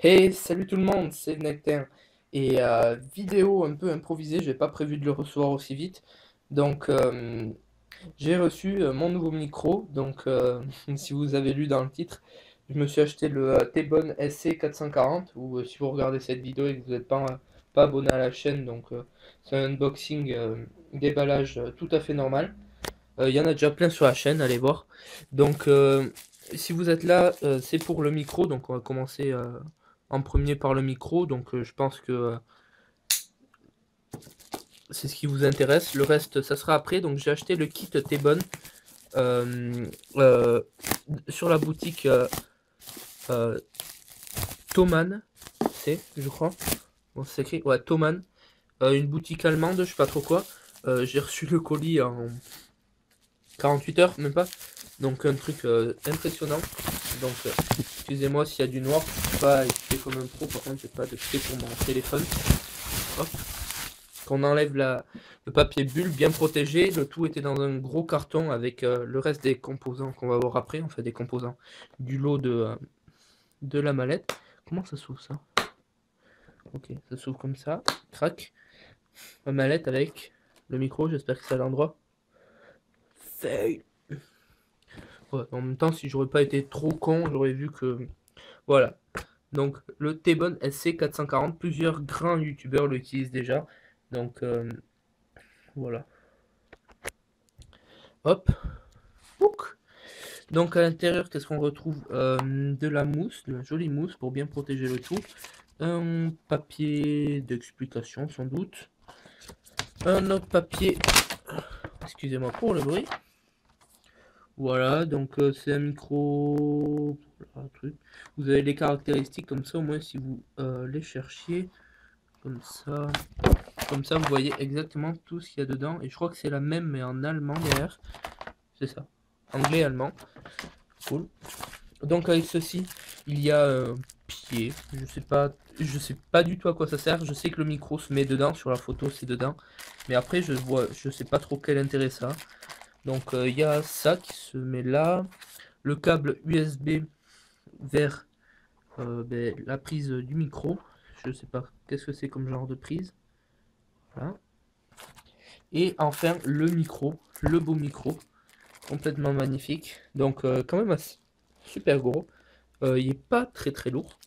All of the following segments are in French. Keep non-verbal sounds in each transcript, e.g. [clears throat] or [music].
Hey, salut tout le monde, c'est Nectar. Et euh, vidéo un peu improvisée, j'ai pas prévu de le recevoir aussi vite. Donc euh, j'ai reçu euh, mon nouveau micro. Donc [laughs] si vous avez lu dans le titre, je me suis acheté le T-Bone SC440. Ou si vous regardez cette vidéo et que vous n'êtes pas, pas abonné à la chaîne, donc c'est un unboxing déballage tout à fait normal. Il y en a déjà plein sur la chaîne, allez voir. Donc si vous êtes là, c'est pour le micro. Donc on va commencer en premier par le micro, donc euh, je pense que euh, c'est ce qui vous intéresse. Le reste, ça sera après. Donc j'ai acheté le kit T-Bone euh, sur la boutique Thoman, c'est, je crois. Bon, c'est écrit, ouais, Thoman. une boutique allemande, je sais pas trop quoi. j'ai reçu le colis en 48 heures, même pas. Donc un truc impressionnant. Donc excusez-moi s'il y a du noir, pas équipé comme un pro, par contre j'ai pas de clé pour mon téléphone. Hop. Qu'on enlève la, le papier bulle bien protégé, le tout était dans un gros carton avec euh, le reste des composants qu'on va voir après, en fait des composants du lot de, euh, de la mallette. Comment ça s'ouvre ça? Ok, ça s'ouvre comme ça, crac. Ma mallette avec le micro, j'espère que c'est à l'endroit. Feuille en même temps, si j'aurais pas été trop con, j'aurais vu que... Voilà. Donc, le T-Bone SC440, plusieurs grands youtubeurs l'utilisent déjà. Donc, euh, voilà. Hop. Donc, à l'intérieur, qu'est-ce qu'on retrouve? Euh, De la mousse, de la jolie mousse pour bien protéger le tout. Un papier d'explication, sans doute. Un autre papier... Excusez-moi pour le bruit. Voilà, donc euh, c'est un micro... Vous avez les caractéristiques comme ça, au moins si vous euh, les cherchiez, comme ça, comme ça vous voyez exactement tout ce qu'il y a dedans. Et je crois que c'est la même mais en allemand derrière. C'est ça, anglais-allemand. Cool. Donc avec ceci, il y a un pied. Je sais pas, je sais pas du tout à quoi ça sert. Je sais que le micro se met dedans sur la photo, c'est dedans. Mais après, je vois, je sais pas trop quel intérêt ça. Donc euh, il y a ça qui se met là. Le câble USB vers euh, ben, la prise du micro. Je sais pas qu'est-ce que c'est comme genre de prise. Et enfin le micro, le beau micro. Complètement magnifique. Donc euh, quand même super gros. il est pas très très lourd.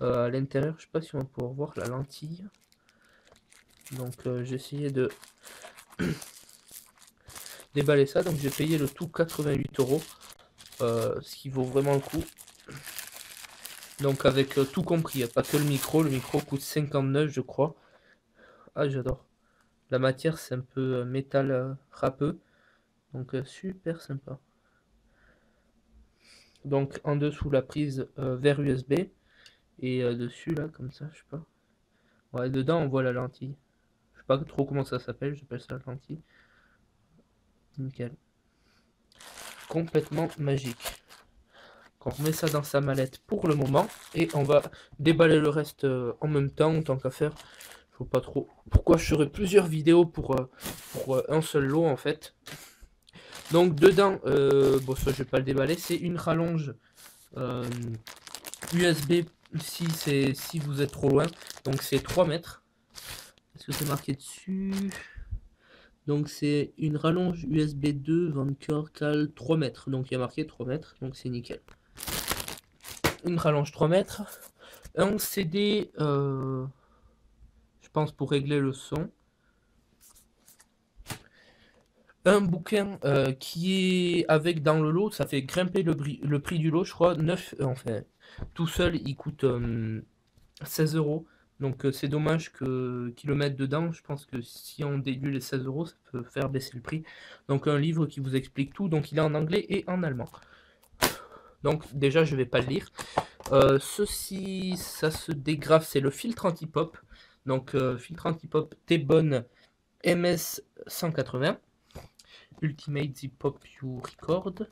à l'intérieur, je sais pas si on va pouvoir voir la lentille. Donc j'ai essayé de [clears throat] déballer ça. Donc j'ai payé le tout 88 euros. Euh, ce qui vaut vraiment le coup. Donc avec euh, tout compris, pas que le micro. Le micro coûte 59 je crois. Ah j'adore. La matière c'est un peu euh, métal râpeux. Donc super sympa. Donc en dessous la prise vers USB. Et dessus là comme ça, je sais pas. Ouais dedans on voit la lentille. Je sais pas trop comment ça s'appelle, j'appelle ça la lentille. Nickel. Complètement magique. On remet ça dans sa mallette pour le moment. Et on va déballer le reste euh, en même temps, tant qu'à faire. Pas trop pourquoi je ferai plusieurs vidéos pour, euh, euh, un seul lot en fait? Donc dedans, bon ça je vais pas le déballer, c'est une rallonge USB si, si vous êtes trop loin. Donc c'est 3 mètres. Est-ce que c'est marqué dessus? Donc c'est une rallonge USB 2 Vanker Cal 3 mètres. Donc il y a marqué 3 mètres, donc c'est nickel. Une rallonge 3 mètres. Un CD, euh, je pense pour régler le son. Un bouquin euh, qui est avec dans le lot, ça fait grimper le, prix du lot, je crois, 9, enfin, tout seul il coûte 16 euh, euros. Donc euh, c'est dommage que qu'ils le mettent dedans. Je pense que si on déduit les 16 euros, ça peut faire baisser le prix. Donc un livre qui vous explique tout. Donc il est en anglais et en allemand. Donc déjà je vais pas le lire. Euh, ceci, ça se dégrafe, c'est le filtre anti-pop. Donc euh, filtre anti-pop T-Bone MS 180. Ultimate Zip Pop You Record.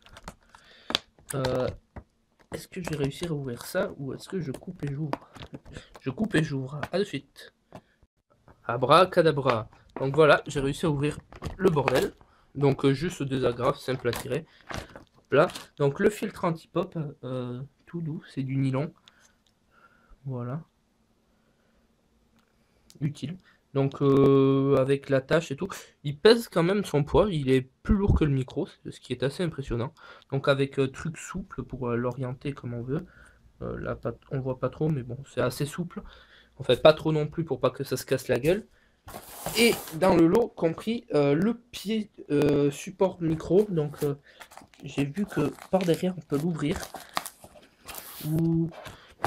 Est-ce que je vais réussir à ouvrir ça ou est-ce que je coupe et j'ouvre? Je coupe et j'ouvre. A de suite. Abracadabra. Donc voilà, j'ai réussi à ouvrir le bordel. Donc euh, juste des agrafes simples à tirer. Là. Donc le filtre anti-pop, euh, tout doux, c'est du nylon. Voilà. Utile. Donc euh, avec la tâche et tout, il pèse quand même son poids, il est plus lourd que le micro, ce qui est assez impressionnant. Donc avec euh, truc souple pour euh, l'orienter comme on veut. là on voit pas trop mais bon c'est assez souple. En fait pas trop non plus pour pas que ça se casse la gueule. Et dans le lot compris le pied support micro. Donc j'ai vu que par derrière on peut l'ouvrir.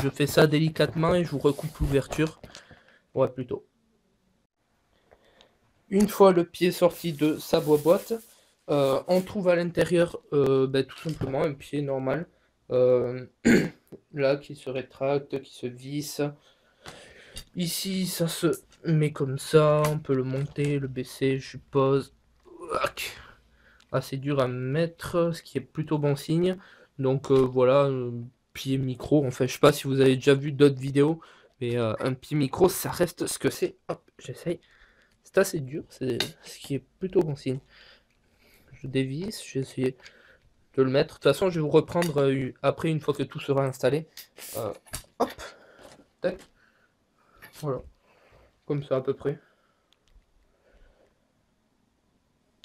Je fais ça délicatement et je vous recoupe l'ouverture. Ouais plutôt. Une fois le pied sorti de sa boîte, euh, on trouve à l'intérieur euh, ben, tout simplement un pied normal. Euh, [clears throat] là, qui se rétracte, qui se visse. Ici, ça se met comme ça. On peut le monter, le baisser, je suppose. Assez dur à mettre, ce qui est plutôt bon signe. Donc voilà, pied micro. Enfin, je sais pas si vous avez déjà vu d'autres vidéos, mais un pied micro, ça reste ce que c'est. Hop, j'essaye. C'est assez dur, c'est ce qui est plutôt bon signe. Je dévisse, je vais essayer de le mettre. De toute façon, je vais vous reprendre euh, après, une fois que tout sera installé. Euh, hop. Voilà, comme ça à peu près.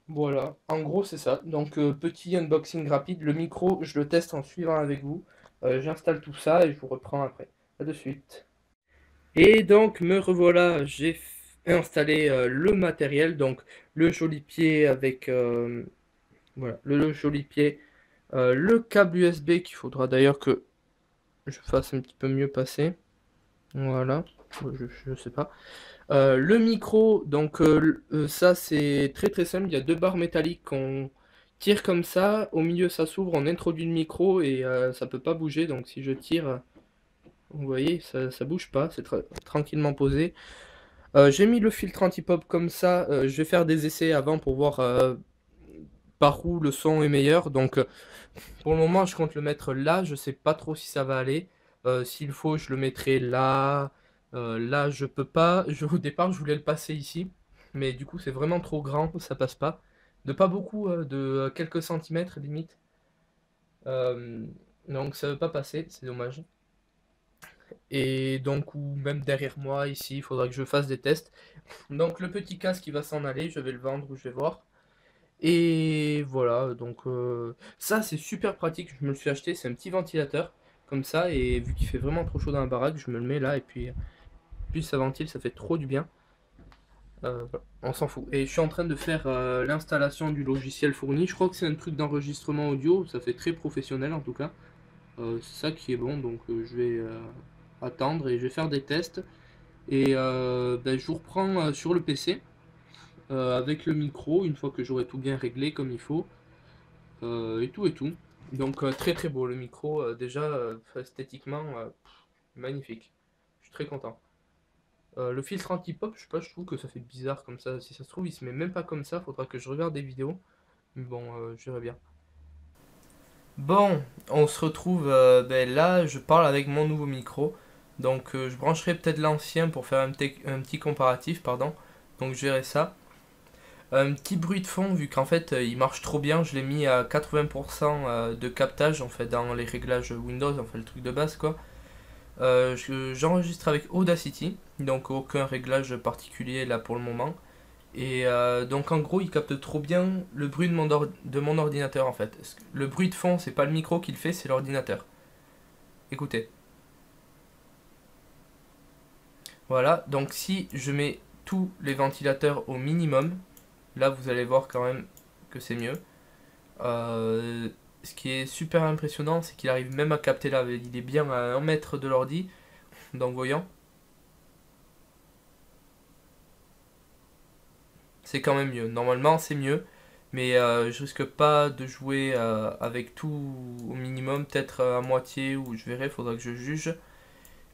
Voilà, en gros c'est ça. Donc euh, petit unboxing rapide. Le micro, je le teste en suivant avec vous. J'installe tout ça et je vous reprends après. A de suite. Et donc me revoilà, j'ai fait installer euh, le matériel, donc le joli pied avec euh, voilà, le, joli pied, euh, le câble USB qu'il faudra d'ailleurs que je fasse un petit peu mieux passer. Voilà, je, sais pas. le micro, donc ça c'est très très simple, il y a deux barres métalliques qu'on tire comme ça, au milieu ça s'ouvre, on introduit le micro et ça peut pas bouger, donc si je tire, vous voyez, ça, ça bouge pas, c'est tranquillement posé. Euh, j'ai mis le filtre anti-pop comme ça. Euh, je vais faire des essais avant pour voir euh, par où le son est meilleur. Donc pour le moment, je compte le mettre là. Je sais pas trop si ça va aller. S'il faut, je le mettrai là. là, je peux pas. [laughs] Je, au départ, je voulais le passer ici. Mais du coup, c'est vraiment trop grand. Ça passe pas. De pas beaucoup, de quelques centimètres limite. donc ça veut pas passer. C'est dommage. Et donc, ou même derrière moi, ici, il faudra que je fasse des tests. Donc, le petit casque qui va s'en aller, je vais le vendre ou je vais voir. Et voilà, donc euh, ça c'est super pratique, je me le suis acheté, c'est un petit ventilateur comme ça, et vu qu'il fait vraiment trop chaud dans la baraque, je me le mets là, et puis plus ça ventile, ça fait trop du bien. Euh, on s'en fout. Et je suis en train de faire euh, l'installation du logiciel fourni, je crois que c'est un truc d'enregistrement audio, ça fait très professionnel en tout cas. c'est ça qui est bon, donc je vais attendre et je vais faire des tests. Et euh, ben, je vous reprends euh, sur le PC euh, avec le micro une fois que j'aurai tout bien réglé comme il faut. et tout et tout. Donc très très beau le micro, déjà esthétiquement magnifique. Je suis très content. le filtre anti-pop, je sais pas, je trouve que ça fait bizarre comme ça. Si ça se trouve, il se met même pas comme ça. Faudra que je regarde des vidéos. Mais bon, je verrai bien. Bon, on se retrouve ben là. Je parle avec mon nouveau micro. Donc euh, je brancherai peut-être l'ancien pour faire un, petit comparatif, pardon. Donc je verrai ça. Un petit bruit de fond, vu qu'en fait euh, il marche trop bien, je l'ai mis à 80% euh, de captage en fait dans les réglages Windows, en fait le truc de base quoi. J'enregistre avec Audacity, donc aucun réglage particulier là pour le moment. Et donc en gros il capte trop bien le bruit de mon, de mon ordinateur en fait. Le bruit de fond c'est pas le micro qui le fait, c'est l'ordinateur. Écoutez. Voilà, donc si je mets tous les ventilateurs au minimum, là vous allez voir quand même que c'est mieux. Euh, ce qui est super impressionnant, c'est qu'il arrive même à capter là, il est bien à 1 mètre de l'ordi, donc voyons. C'est quand même mieux, normalement c'est mieux, mais euh, je risque pas de jouer euh, avec tout au minimum, peut-être à moitié, ou je verrai, faudra que je juge.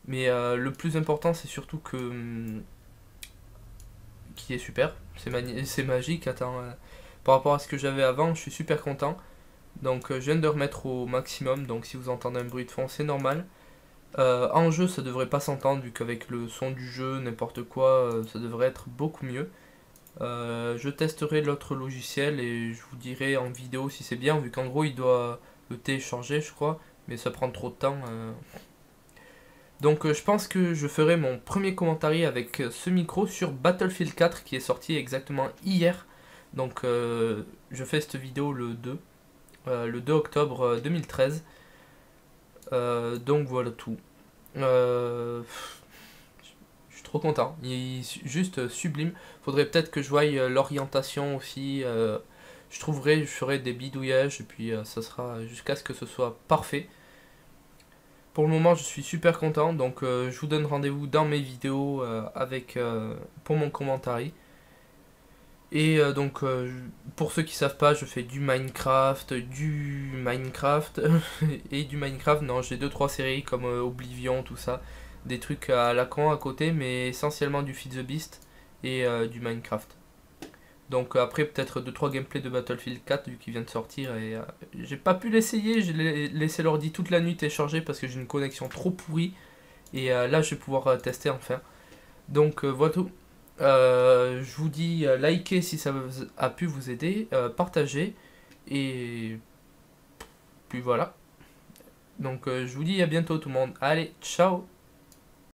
Mais euh, le plus important, c'est surtout que. Hum, qui est super. C'est magique. Attends, euh, par rapport à ce que j'avais avant, je suis super content. Donc, euh, je viens de remettre au maximum. Donc, si vous entendez un bruit de fond, c'est normal. en jeu, ça devrait pas s'entendre, vu qu'avec le son du jeu, n'importe quoi, ça devrait être beaucoup mieux. je testerai l'autre logiciel et je vous dirai en vidéo si c'est bien, vu qu'en gros, il doit le télécharger, je crois. Mais ça prend trop de temps. Donc je pense que je ferai mon premier commentaire avec ce micro sur Battlefield 4 qui est sorti exactement hier. Donc je fais cette vidéo le 2, le 2 octobre 2013. donc voilà tout. je suis trop content, il est juste sublime. Faudrait peut-être que je voie l'orientation aussi je trouverai, je ferai des bidouillages et puis euh, ça sera jusqu'à ce que ce soit parfait. Pour le moment, je suis super content, donc euh, je vous donne rendez-vous dans mes vidéos euh, avec pour mon commentaire. Et donc, pour ceux qui savent pas, je fais du Minecraft, du Minecraft [laughs] et du Minecraft. Non, j'ai deux trois séries comme Oblivion, tout ça, des trucs à la con à côté, mais essentiellement du Feed the Beast et du Minecraft. Donc euh, après peut-être 2-3 gameplays de Battlefield 4 vu qu'il vient de sortir et euh, j'ai pas pu l'essayer, j'ai laissé l'ordi toute la nuit télécharger parce que j'ai une connexion trop pourrie et euh, là je vais pouvoir tester enfin. Donc voilà tout. je vous dis likez si ça a pu vous aider, partagez et puis voilà. Donc je vous dis à bientôt tout le monde. Allez, ciao